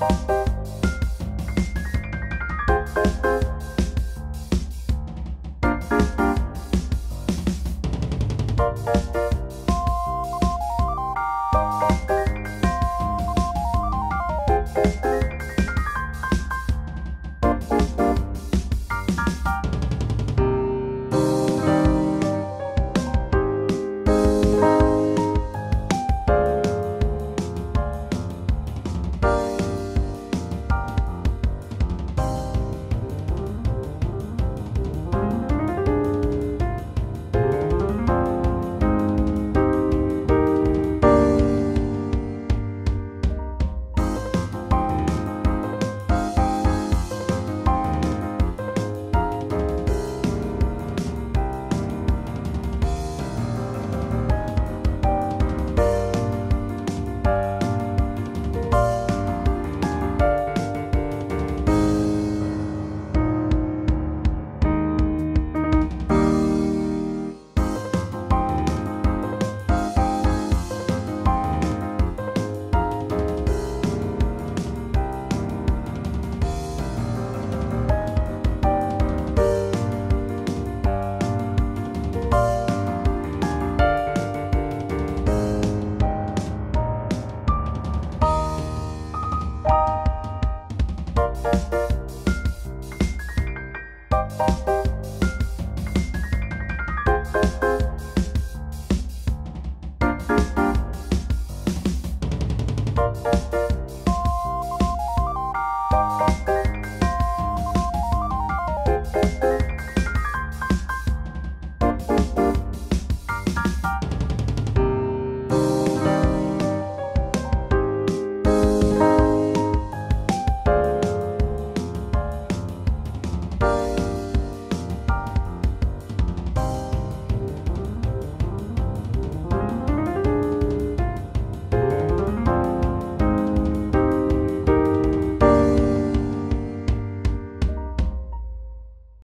Bye.